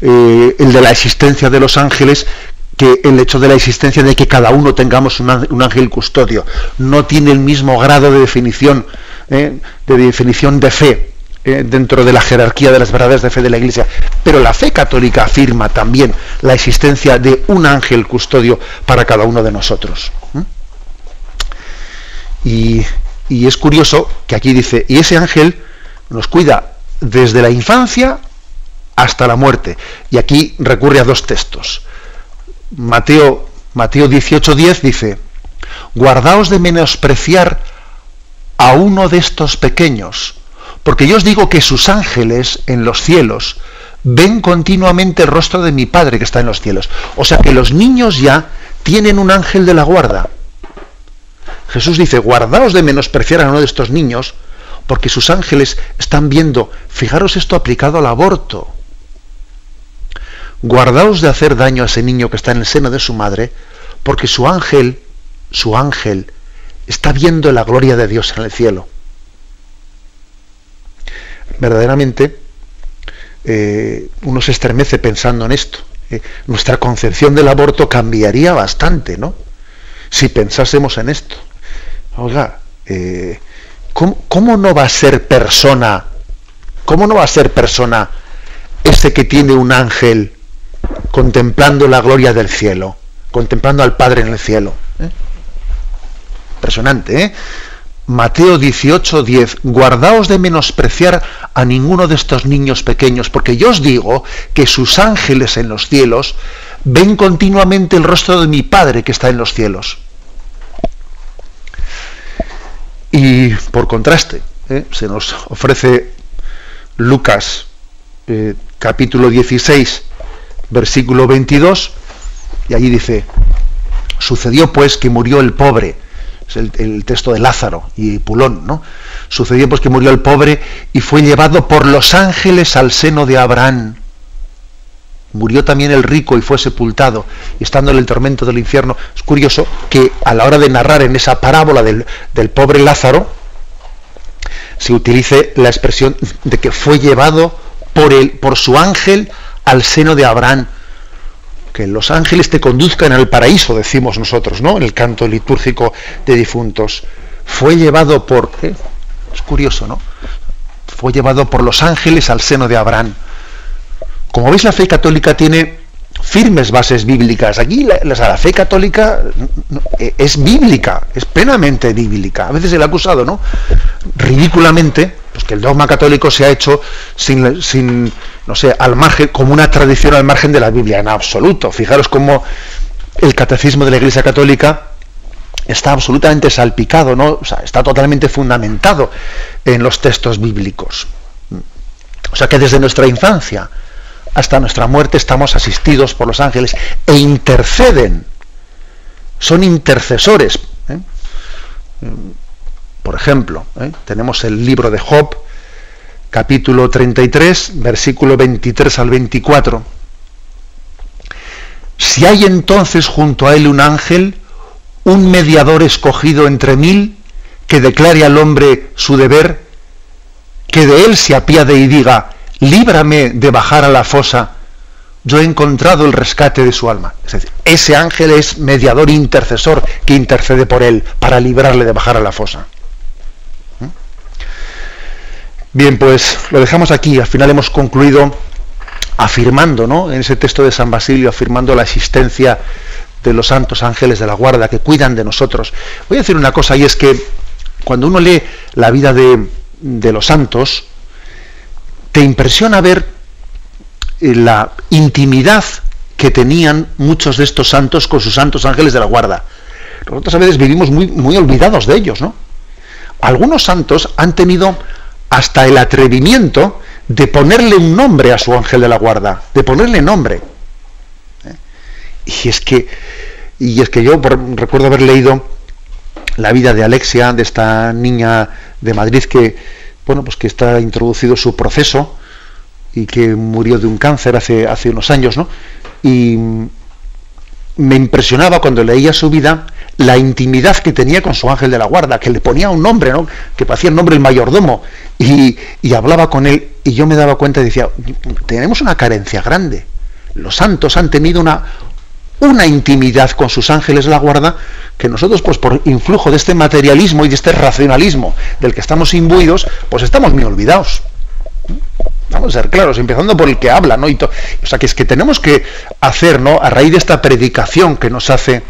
eh, el de la existencia de los ángeles que el hecho de la existencia de que cada uno tengamos un, ángel custodio. No tiene el mismo grado de definición, de definición de fe dentro de la jerarquía de las verdades de fe de la Iglesia. Pero la fe católica afirma también la existencia de un ángel custodio para cada uno de nosotros. Y, y es curioso que aquí dice, y ese ángel nos cuida desde la infancia hasta la muerte. Y aquí recurre a dos textos. Mateo, Mateo 18:10 dice, guardaos de menospreciar a uno de estos pequeños, porque yo os digo que sus ángeles en los cielos ven continuamente el rostro de mi Padre que está en los cielos. O sea que los niños ya tienen un ángel de la guarda. Jesús dice, guardaos de menospreciar a uno de estos niños, porque sus ángeles están viendo, fijaros esto aplicado al aborto. Guardaos de hacer daño a ese niño que está en el seno de su madre, porque su ángel, su ángel, está viendo la gloria de Dios en el cielo. Verdaderamente, eh, uno se estremece pensando en esto. Eh, nuestra concepción del aborto cambiaría bastante, ¿no? Si pensásemos en esto. Oiga, eh, ¿cómo, no va a ser persona? ¿Cómo no va a ser persona ese que tiene un ángel contemplando la gloria del cielo, contemplando al Padre en el cielo? ¿Eh? Impresionante, ¿eh? Mateo 18, 10. Guardaos de menospreciar a ninguno de estos niños pequeños, porque yo os digo que sus ángeles en los cielos ven continuamente el rostro de mi Padre que está en los cielos. Y por contraste, ¿eh? se nos ofrece Lucas eh, capítulo 16, versículo 22, y allí dice, sucedió pues que murió el pobre, es el, el, texto de Lázaro y Pulón, ¿no? Sucedió pues que murió el pobre y fue llevado por los ángeles al seno de Abraham murió también el rico y fue sepultado, estando en el tormento del infierno. Es curioso que a la hora de narrar en esa parábola del, pobre Lázaro, se utilice la expresión de que fue llevado por, el, por su ángel al seno de Abraham. Que los ángeles te conduzcan al paraíso, decimos nosotros, ¿no? En el canto litúrgico de difuntos. Fue llevado por. ¿eh? Es curioso, ¿no? Fue llevado por los ángeles al seno de Abraham. Como veis, la fe católica tiene firmes bases bíblicas. Aquí la, fe católica e, es bíblica, es plenamente bíblica. A veces ha acusado, ¿no? Ridículamente, pues que el dogma católico se ha hecho sin, sin, no sé, al margen, como una tradición al margen de la Biblia, en absoluto. Fijaros cómo el catecismo de la Iglesia Católica está absolutamente salpicado, ¿no? O sea, está totalmente fundamentado en los textos bíblicos. O sea que desde nuestra infancia, hasta nuestra muerte estamos asistidos por los ángeles e interceden, son intercesores. ¿eh? Por ejemplo, ¿eh? tenemos el libro de Job, capítulo 33, versículo 23 al 24. Si hay entonces junto a él un ángel, un mediador escogido entre mil, que declare al hombre su deber, que de él se apiade y diga, líbrame de bajar a la fosa, yo he encontrado el rescate de su alma. Es decir, ese ángel es mediador intercesor que intercede por él para librarle de bajar a la fosa. ¿Mm? Bien, pues lo dejamos aquí. Al final hemos concluido afirmando, ¿no? En ese texto de San Basilio, afirmando la existencia de los santos ángeles de la guarda que cuidan de nosotros. Voy a decir una cosa y es que cuando uno lee la vida de, de los santos, te impresiona ver eh, la intimidad que tenían muchos de estos santos con sus santos ángeles de la guarda. Nosotros a veces vivimos muy, muy olvidados de ellos, ¿no? Algunos santos han tenido hasta el atrevimiento de ponerle un nombre a su ángel de la guarda, de ponerle nombre. ¿eh? Y es que, y es que yo recuerdo haber leído la vida de Alexia, de esta niña de Madrid que, bueno, pues que está introducido su proceso y que murió de un cáncer hace, unos años, ¿no? Y me impresionaba cuando leía su vida la intimidad que tenía con su ángel de la guarda, que le ponía un nombre, ¿no? que parecía el nombre el mayordomo, y, y, hablaba con él, y yo me daba cuenta y decía, tenemos una carencia grande. Los santos han tenido una, una intimidad con sus ángeles la guarda que nosotros, pues por influjo de este materialismo y de este racionalismo del que estamos imbuidos, pues estamos muy olvidados. Vamos a ser claros, empezando por el que habla, ¿no? Y o sea, que es que tenemos que hacer, ¿no? A raíz de esta predicación que nos hace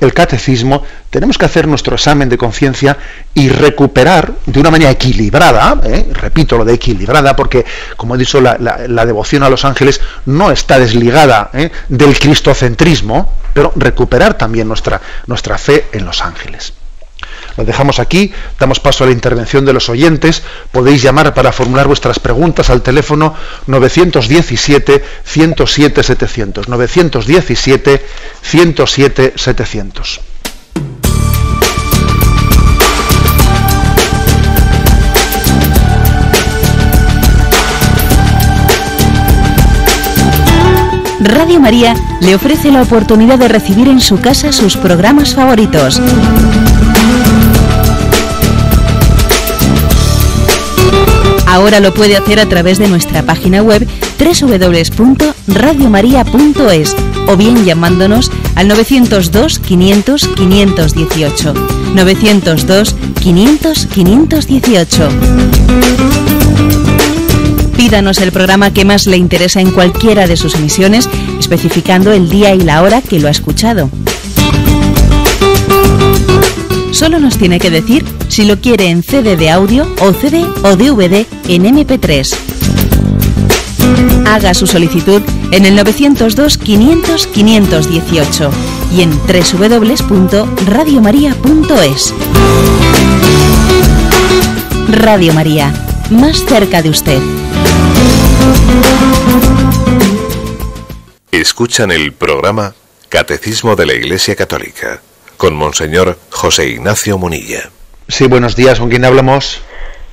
el catecismo, tenemos que hacer nuestro examen de conciencia y recuperar de una manera equilibrada, ¿eh? repito lo de equilibrada, porque como he dicho, la, devoción a los ángeles no está desligada ¿eh? del cristocentrismo, pero recuperar también nuestra, nuestra fe en los ángeles. Lo dejamos aquí, damos paso a la intervención de los oyentes. Podéis llamar para formular vuestras preguntas al teléfono 917-107-700. 917-107-700. Radio María le ofrece la oportunidad de recibir en su casa sus programas favoritos. Ahora lo puede hacer a través de nuestra página web www.radiomaria.es o bien llamándonos al 902 500 518. 902 500 518. Pídanos el programa que más le interesa en cualquiera de sus emisiones, especificando el día y la hora que lo ha escuchado. Solo nos tiene que decir si lo quiere en CD de audio o CD o DVD en MP3. Haga su solicitud en el 902 500 518 y en www.radiomaria.es. Radio María, más cerca de usted. Escuchan el programa Catecismo de la Iglesia Católica con Monseñor José Ignacio Munilla. Sí, buenos días. ¿Con quién hablamos?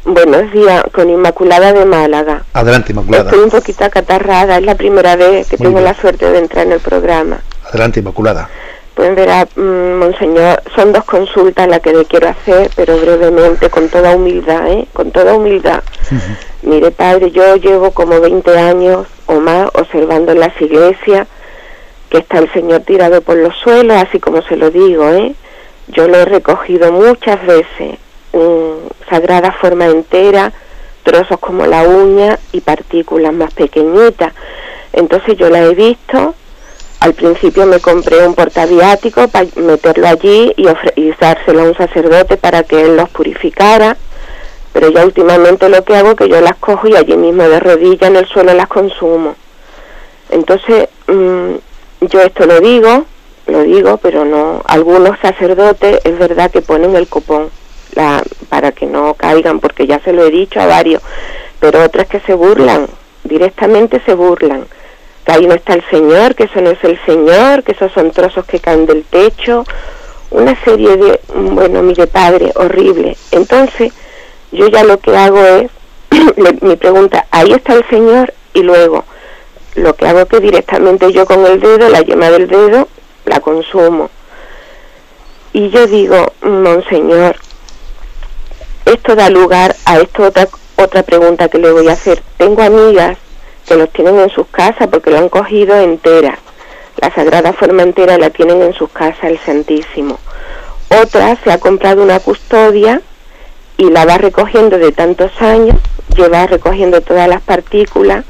Buenos días, con Inmaculada de Málaga. Adelante, Inmaculada. Estoy un poquito acatarrada, es la primera vez que tengo la suerte de entrar en el programa. Adelante, Inmaculada. Pues verá, mm, Monseñor, son dos consultas las que le quiero hacer, pero brevemente, con toda humildad, ¿eh? Con toda humildad. Mire, padre, yo llevo como 20 años o más observando en las iglesias que está el Señor tirado por los suelos, así como se lo digo, ¿eh? Yo lo he recogido muchas veces, sagrada forma entera, trozos como la uña y partículas más pequeñitas. Entonces yo la he visto, al principio me compré un portaviático para meterlo allí y, y dárselo a un sacerdote para que él los purificara, pero ya últimamente lo que hago es que yo las cojo y allí mismo de rodillas en el suelo las consumo. Entonces, mm, yo esto lo digo, lo digo, pero no. Algunos sacerdotes es verdad que ponen el copón la, para que no caigan, porque ya se lo he dicho a varios, pero otros que se burlan, directamente se burlan. Que ahí no está el Señor, que eso no es el Señor, que esos son trozos que caen del techo, una serie de, bueno, mire padre, horrible. Entonces, yo ya lo que hago es, mi pregunta, ahí está el Señor y luego, lo que hago es que directamente yo con el dedo, la yema del dedo, la consumo. Y yo digo, Monseñor, esto da lugar a esto otra, otra pregunta que le voy a hacer. Tengo amigas que los tienen en sus casas porque lo han cogido entera. La Sagrada Forma entera la tienen en sus casas, el Santísimo. Otra se ha comprado una custodia y la va recogiendo de tantos años, lleva recogiendo todas las partículas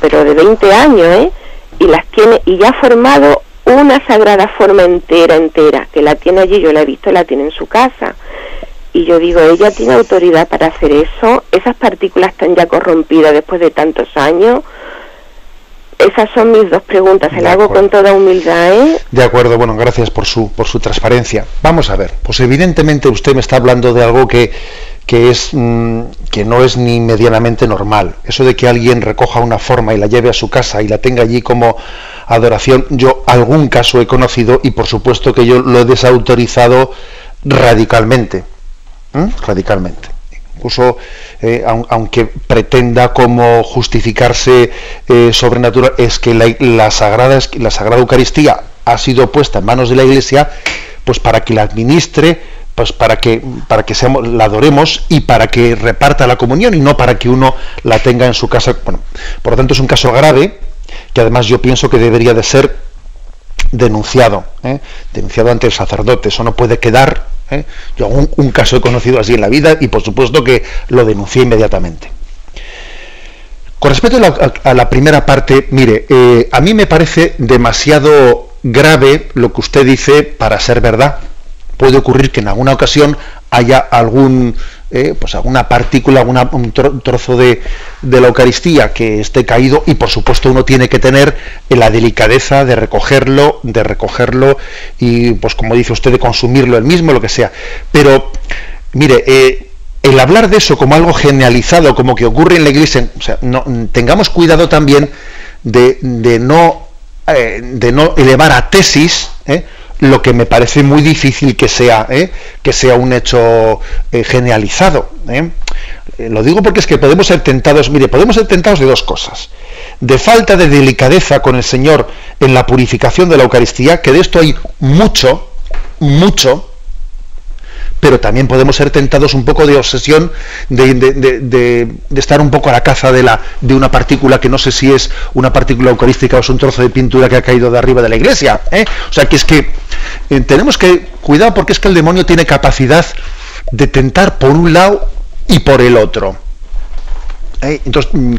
pero de 20 años, ¿eh? Y las tiene, y ya ha formado una sagrada forma entera, entera, que la tiene allí, yo la he visto, la tiene en su casa. Y yo digo, ella tiene autoridad para hacer eso, esas partículas están ya corrompidas después de tantos años. Esas son mis dos preguntas, se las hago con toda humildad, ¿eh? De acuerdo, bueno, gracias por su, por su transparencia. Vamos a ver, pues evidentemente usted me está hablando de algo que, que, es, mm, que no es ni medianamente normal. Eso de que alguien recoja una forma y la lleve a su casa y la tenga allí como adoración, yo algún caso he conocido y por supuesto que yo lo he desautorizado radicalmente. Radicalmente. Incluso, eh, aunque pretenda como justificarse eh, sobrenatural, es que la, la, sagrada, la Sagrada Eucaristía ha sido puesta en manos de la Iglesia pues para que la administre pues para que para que seamos, la adoremos y para que reparta la comunión y no para que uno la tenga en su casa bueno por lo tanto es un caso grave que además yo pienso que debería de ser denunciado ¿eh? denunciado ante el sacerdote eso no puede quedar ¿eh? yo un, caso he conocido así en la vida y por supuesto que lo denuncié inmediatamente con respecto a la, primera parte mire eh, a mí me parece demasiado grave lo que usted dice para ser verdad puede ocurrir que en alguna ocasión haya algún eh, pues alguna partícula, alguna, un trozo de, la Eucaristía que esté caído y por supuesto uno tiene que tener la delicadeza de recogerlo, de recogerlo y pues como dice usted de consumirlo el mismo, lo que sea. Pero mire, eh, el hablar de eso como algo generalizado, como que ocurre en la Iglesia, o sea, no, tengamos cuidado también de, no, eh, de no elevar a tesis, lo que me parece muy difícil que sea, ¿eh? que sea un hecho eh, generalizado. ¿eh? Lo digo porque es que podemos ser tentados, mire, podemos ser tentados de dos cosas. De falta de delicadeza con el Señor en la purificación de la Eucaristía, que de esto hay mucho, mucho, pero también podemos ser tentados un poco de obsesión, de, estar un poco a la caza de, la, de una partícula que no sé si es una partícula eucarística o es un trozo de pintura que ha caído de arriba de la iglesia. ¿eh? O sea que es que eh, tenemos que cuidar porque es que el demonio tiene capacidad de tentar por un lado y por el otro. ¿eh? Entonces, mm,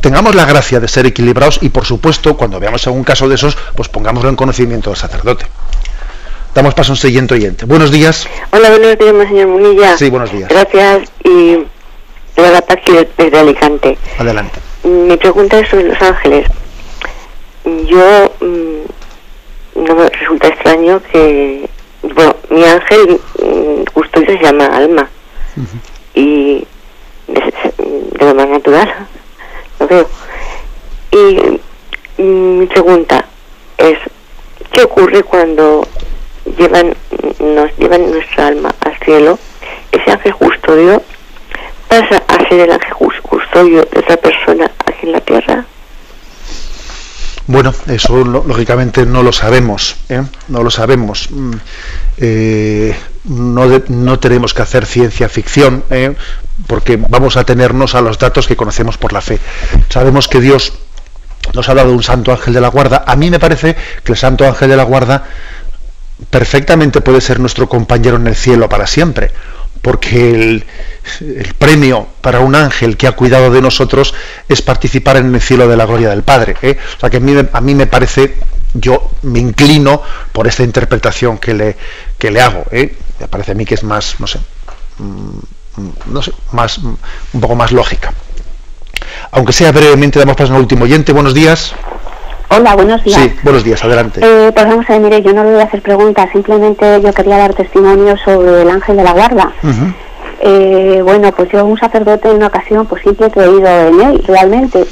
tengamos la gracia de ser equilibrados y por supuesto cuando veamos algún caso de esos pues pongámoslo en conocimiento del sacerdote Damos paso a un siguiente oyente. Buenos días. Hola, buenos días, señor Munilla. Sí, buenos días. Gracias y la aquí desde Alicante. Adelante. Mi pregunta es sobre Los Ángeles. Yo mm, no me resulta extraño que, bueno, mi ángel mm, custodio se llama Alma y de, de, lo más natural, lo veo. Y mm, mi pregunta es, ¿qué ocurre cuando llevan, nos llevan nuestra alma al cielo, ese ángel custodio pasa a ser el ángel custodio de otra persona aquí en la tierra. Bueno, eso lógicamente no lo sabemos, ¿eh? no lo sabemos. Mm, eh, no, no, tenemos que hacer ciencia ficción, ¿eh? porque vamos a tenernos a los datos que conocemos por la fe. Sabemos que Dios nos ha dado un santo ángel de la guarda. A mí me parece que el santo ángel de la guarda perfectamente puede ser nuestro compañero en el cielo para siempre, porque el, premio para un ángel que ha cuidado de nosotros es participar en el cielo de la gloria del Padre. ¿eh? O sea que a mí, me parece, yo me inclino por esta interpretación que le, que le hago. ¿eh? Me parece a mí que es más, no sé, mm, no sé, más, un poco más lógica. Aunque sea brevemente, damos paso al último oyente. Buenos días. Hola, buenos días. Sí, buenos días, adelante. Eh, pues vamos a ver, mire, yo no le voy a hacer preguntas, simplemente yo quería dar testimonio sobre el ángel de la guarda. Eh, bueno, pues yo un sacerdote en una ocasión, pues siempre he creído en él, realmente.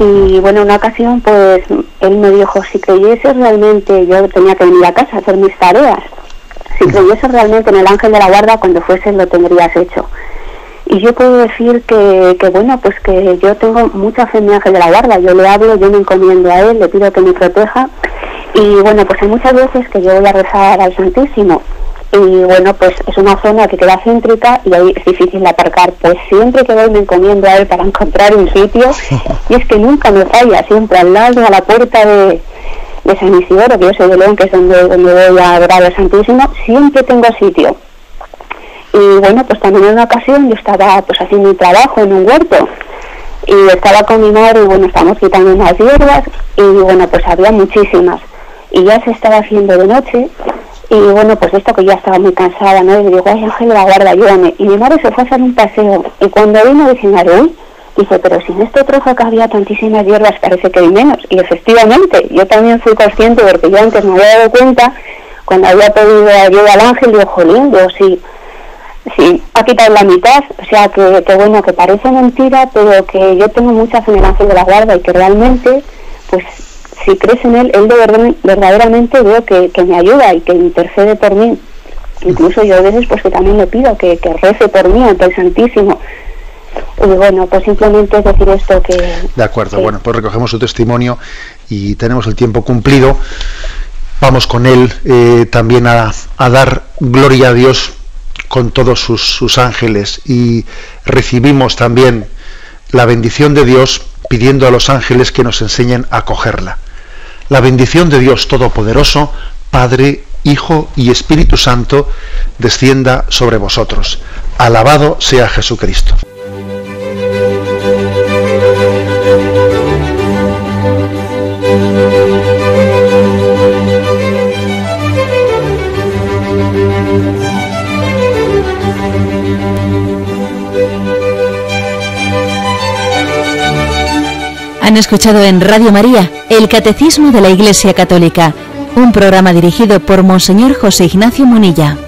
Y bueno, en una ocasión, pues él me dijo, si creyese realmente, yo tenía que venir a casa a hacer mis tareas. Si creyese realmente en el ángel de la guarda, cuando fuese lo tendrías hecho. Y yo puedo decir que, que, bueno, pues que yo tengo mucha fe en mi ángel de la guarda. Yo le hablo, yo me encomiendo a él, le pido que me proteja. Y bueno, pues hay muchas veces que yo voy a rezar al Santísimo. Y bueno, pues es una zona que queda céntrica y ahí es difícil de aparcar. Pues siempre que voy me encomiendo a él para encontrar un sitio. Y es que nunca me falla, siempre al lado, a la puerta de, de San Isidoro, que yo soy de León, que es donde, donde voy a ver al Santísimo, siempre tengo sitio y bueno, pues también en una ocasión yo estaba pues haciendo un trabajo en un huerto y estaba con mi madre y bueno, estábamos quitando unas hierbas y bueno, pues había muchísimas y ya se estaba haciendo de noche y bueno, pues esto que ya estaba muy cansada, ¿no? Y le digo, ay Ángel, la guarda, ayúdame. Y mi madre se fue a hacer un paseo y cuando vino dice, uy, dice, pero si en este trozo que había tantísimas hierbas parece que hay menos. Y efectivamente, yo también fui consciente porque yo antes me había dado cuenta, cuando había pedido ayuda al ángel, digo, jolín, digo, sí, sí, ha quitado la mitad, o sea que, que bueno, que parece mentira, pero que yo tengo mucha fe en el ángel de la guarda y que realmente, pues si crees en él, él de verdad, verdaderamente veo que, me ayuda y que intercede por mí. Incluso yo a veces pues que también le pido que, que rece por mí ante el Santísimo. Y bueno, pues simplemente es decir esto que... De acuerdo, bueno, pues recogemos su testimonio y tenemos el tiempo cumplido. Vamos con él eh, también a, a, dar gloria a Dios con todos sus, sus ángeles y recibimos también la bendición de Dios pidiendo a los ángeles que nos enseñen a cogerla. La bendición de Dios Todopoderoso, Padre, Hijo y Espíritu Santo, descienda sobre vosotros. Alabado sea Jesucristo. Han escuchado en Radio María el Catecismo de la Iglesia Católica, un programa dirigido por Monseñor José Ignacio Munilla.